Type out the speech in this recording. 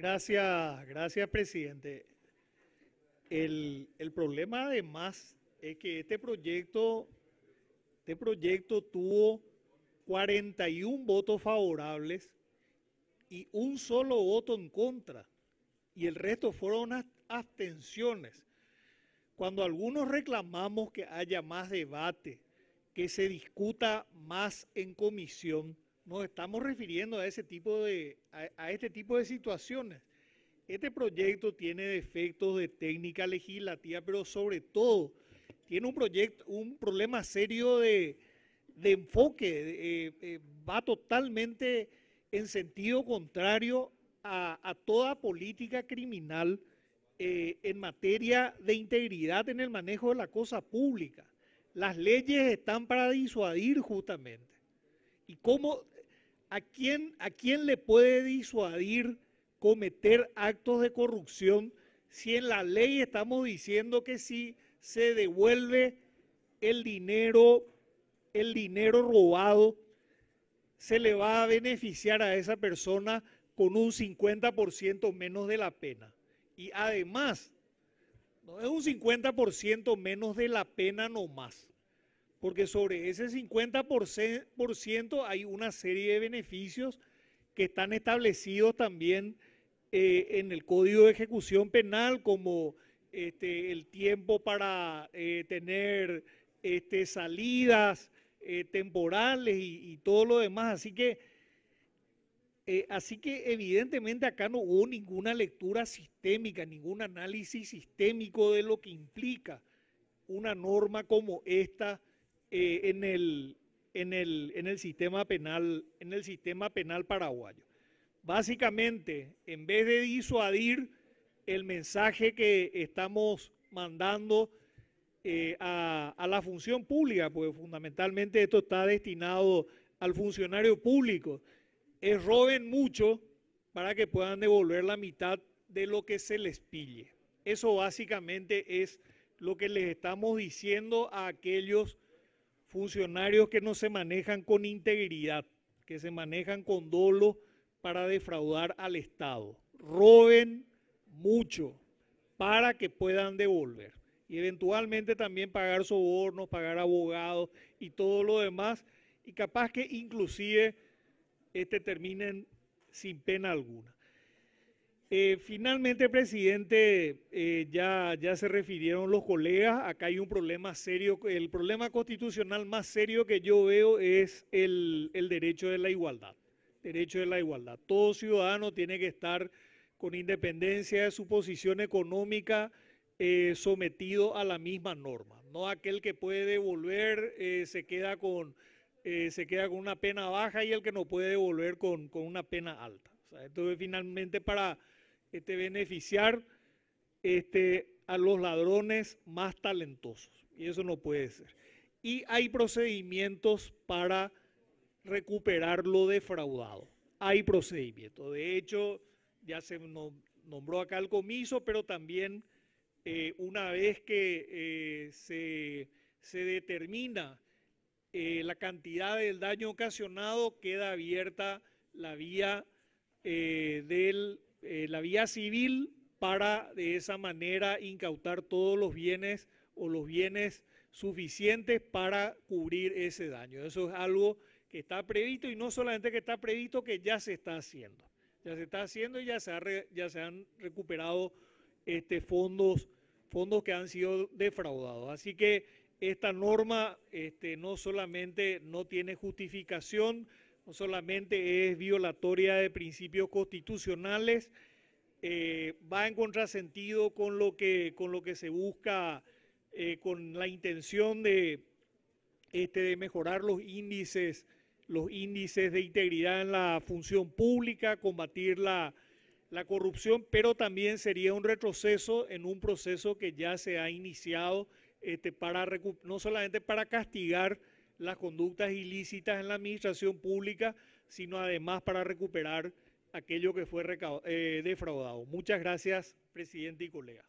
Gracias, gracias, presidente. El, el, problema además es que este proyecto, este proyecto tuvo 41 votos favorables y un solo voto en contra. Y el resto fueron abstenciones. Cuando algunos reclamamos que haya más debate, que se discuta más en comisión, nos estamos refiriendo a ese tipo de, a, este tipo de situaciones. Este proyecto tiene defectos de técnica legislativa, pero sobre todo tiene un proyecto, un problema serio de, enfoque, eh, eh, va totalmente en sentido contrario a, toda política criminal eh, en materia de integridad en el manejo de la cosa pública. Las leyes están para disuadir justamente. ¿Y cómo, a quién, a quién le puede disuadir cometer actos de corrupción si en la ley estamos diciendo que si se devuelve el dinero, el dinero robado, se le va a beneficiar a esa persona con un 50% menos de la pena. Y además, no es un 50% menos de la pena nomás, porque sobre ese 50% hay una serie de beneficios que están establecidos también eh, en el Código de Ejecución Penal, como este, el tiempo para eh, tener este, salidas, eh, temporales y, todo lo demás. Así que, así que evidentemente acá no hubo ninguna lectura sistémica, ningún análisis sistémico de lo que implica una norma como esta eh, en, el, en, el, en el sistema penal, en el sistema penal paraguayo. Básicamente, en vez de disuadir el mensaje que estamos mandando eh, a, la función pública, porque fundamentalmente esto está destinado al funcionario público, es roben mucho para que puedan devolver la mitad de lo que se les pille. Eso básicamente es lo que les estamos diciendo a aquellos funcionarios que no se manejan con integridad, que se manejan con dolo para defraudar al Estado. Roben mucho para que puedan devolver y eventualmente también pagar sobornos, pagar abogados y todo lo demás, y capaz que inclusive este, terminen sin pena alguna. Eh, finalmente, presidente, eh, ya, ya se refirieron los colegas, acá hay un problema serio, el problema constitucional más serio que yo veo es el, el derecho de la igualdad, derecho de la igualdad. Todo ciudadano tiene que estar con independencia de su posición económica, eh, sometido a la misma norma. No aquel que puede devolver se, queda con, se queda con una pena baja y el que no puede devolver con, una pena alta. esto es finalmente para este, beneficiar este, a los ladrones más talentosos. Y eso no puede ser. Y hay procedimientos para recuperar lo defraudado. Hay procedimientos. De hecho, ya se nombró acá el comiso, pero también eh, una vez que eh, se, determina eh, la cantidad del daño ocasionado, queda abierta la vía, del, la vía civil para de esa manera incautar todos los bienes o los bienes suficientes para cubrir ese daño. Eso es algo que está previsto y no solamente que está previsto, que ya se está haciendo. Ya se está haciendo y ya se, ya se han recuperado este, fondos, fondos que han sido defraudados. Así que esta norma este, no solamente no tiene justificación, no solamente es violatoria de principios constitucionales, eh, va en contrasentido con lo que, con lo que se busca, eh, con la intención de, este, de mejorar los índices, los índices de integridad en la función pública, combatir la la corrupción, pero también sería un retroceso en un proceso que ya se ha iniciado este, para, no solamente para castigar las conductas ilícitas en la administración pública, sino además para recuperar aquello que fue eh, defraudado. Muchas gracias, presidente y colegas.